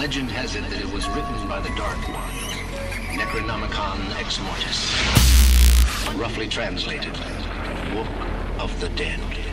Legend has it that it was written by the Dark One, Necronomicon Ex Mortis. Roughly translated, Book of the Dead.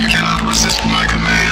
You cannot resist my command.